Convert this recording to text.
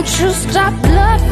make you stop loving